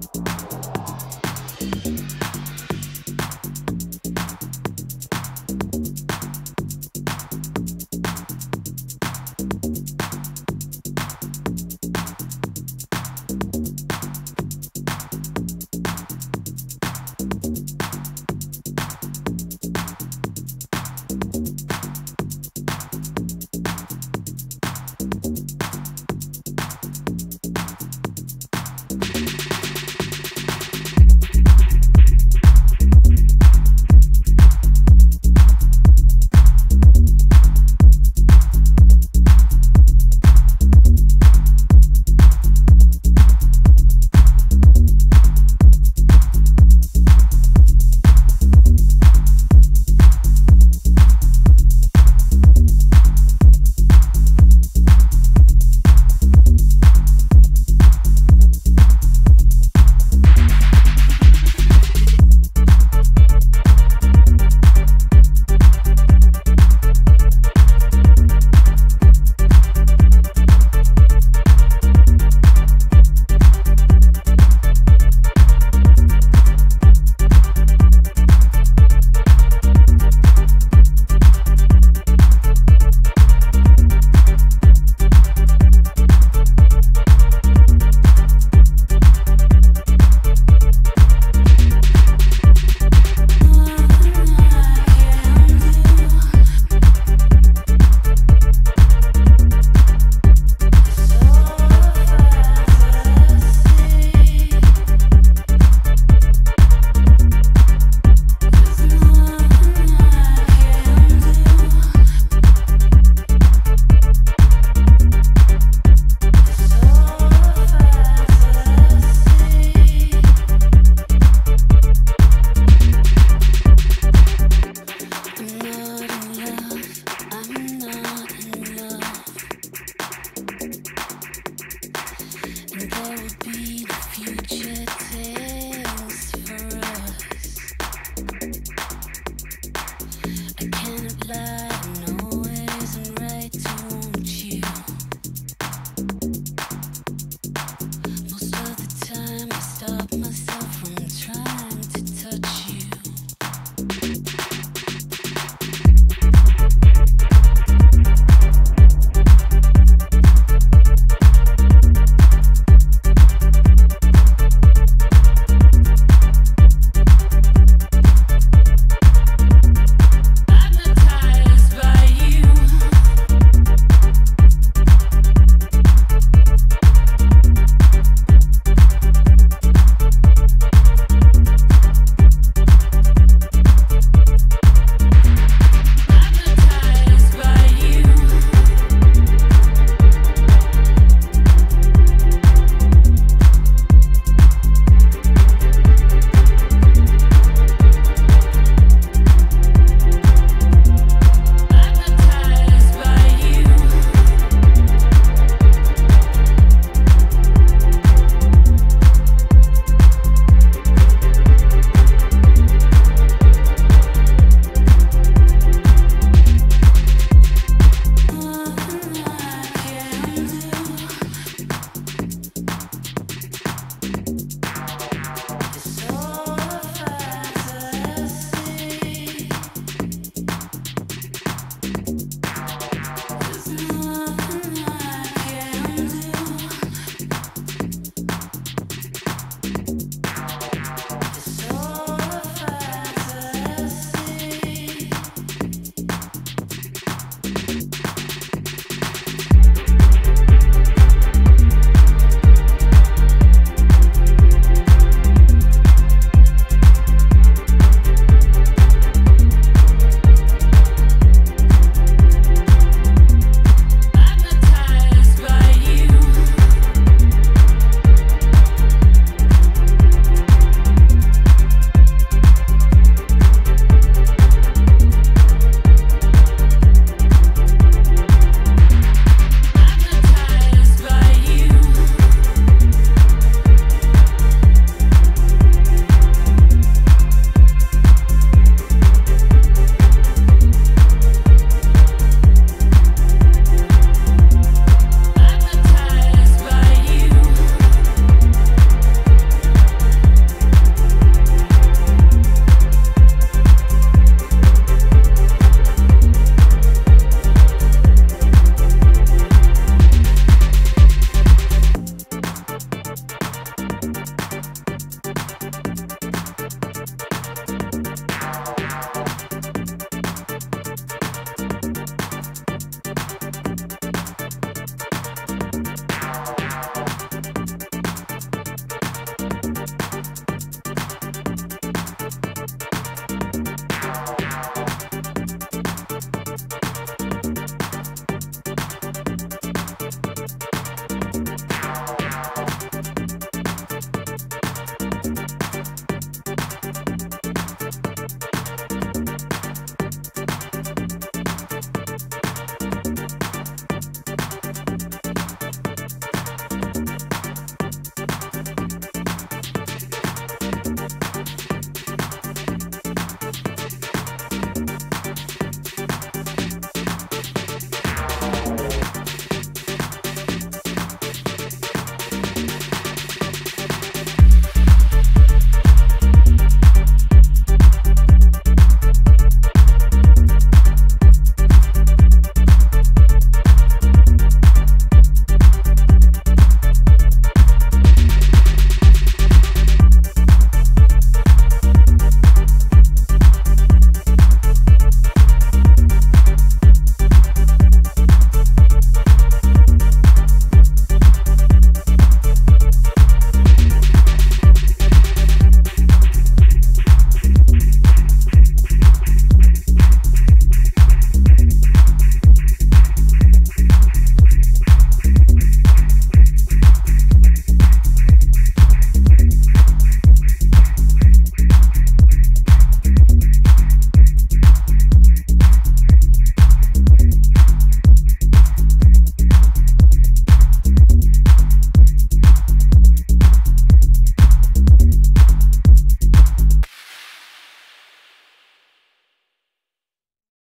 you